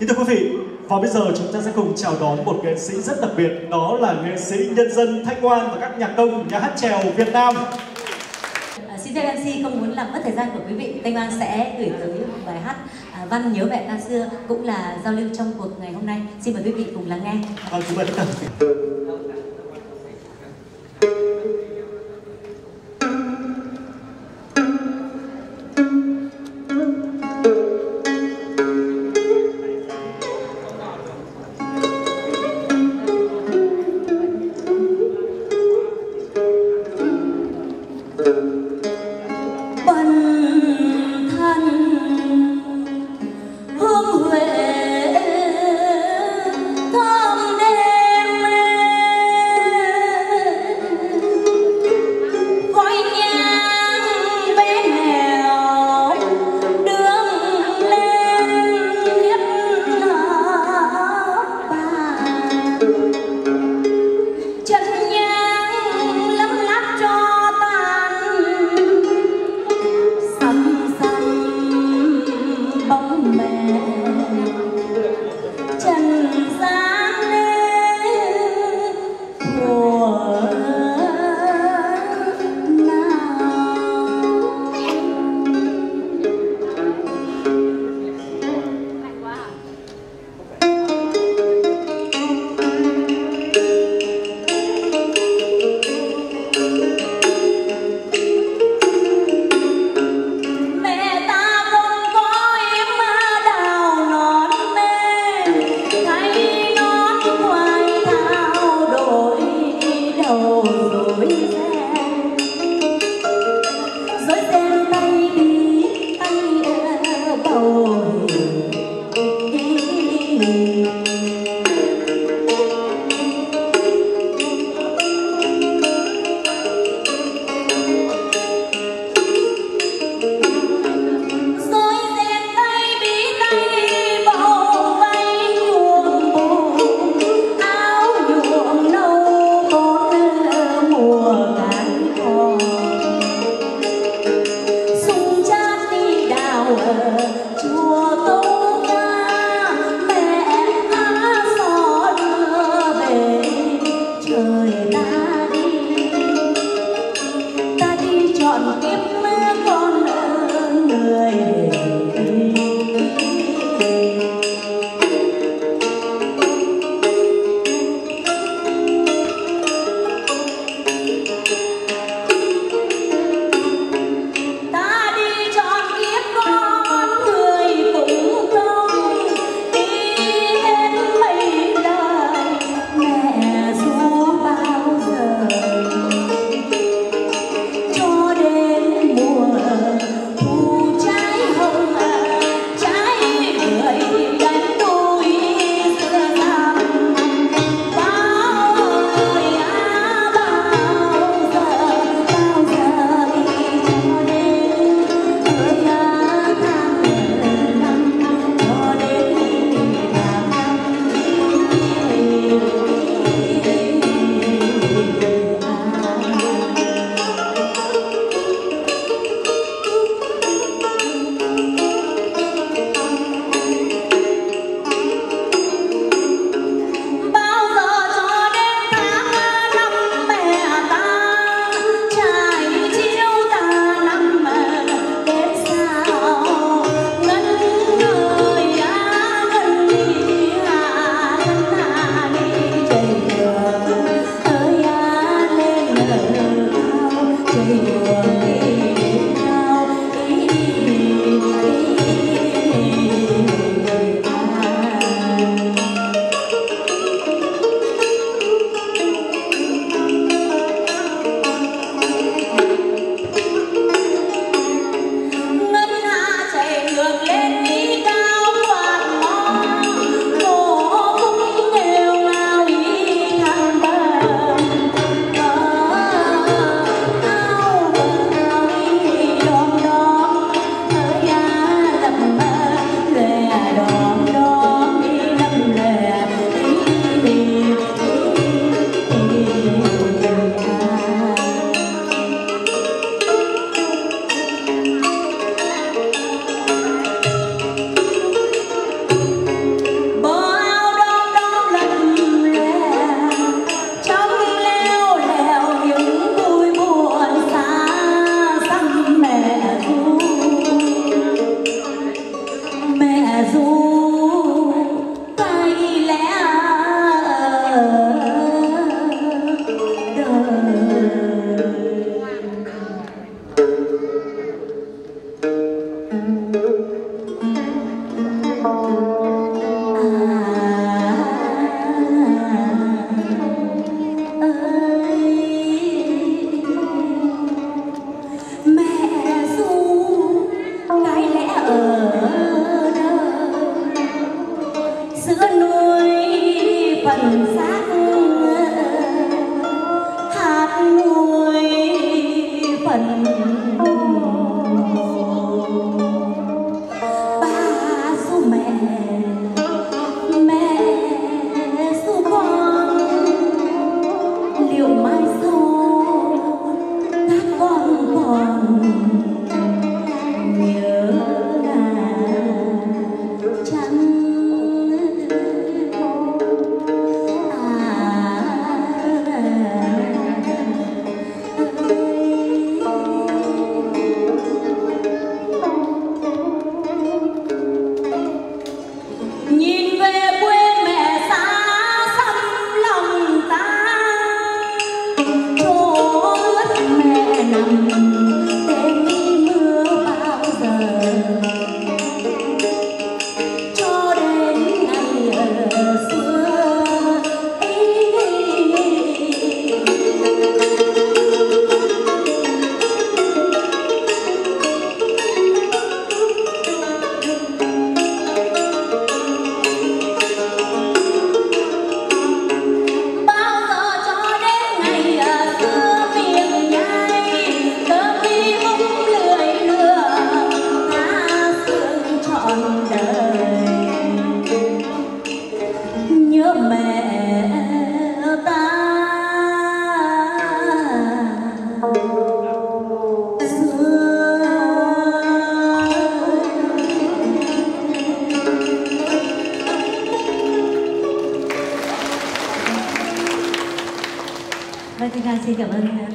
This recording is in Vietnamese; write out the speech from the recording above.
Kính thưa quý vị, và bây giờ chúng ta sẽ cùng chào đón một nghệ sĩ rất đặc biệt, đó là nghệ sĩ nhân dân Thanh Ngoan và các nhạc công nhà hát trèo Việt Nam. À, xin phép MC không muốn làm mất thời gian của quý vị, Thanh Ngoan sẽ gửi tới một bài hát à, văn nhớ mẹ ca xưa cũng là giao lưu trong cuộc ngày hôm nay. Xin mời quý vị cùng lắng nghe. Vâng, chúng mời chọn kiếp mê con người sữa nuôi phần xác Vâng, Thanh Nga xin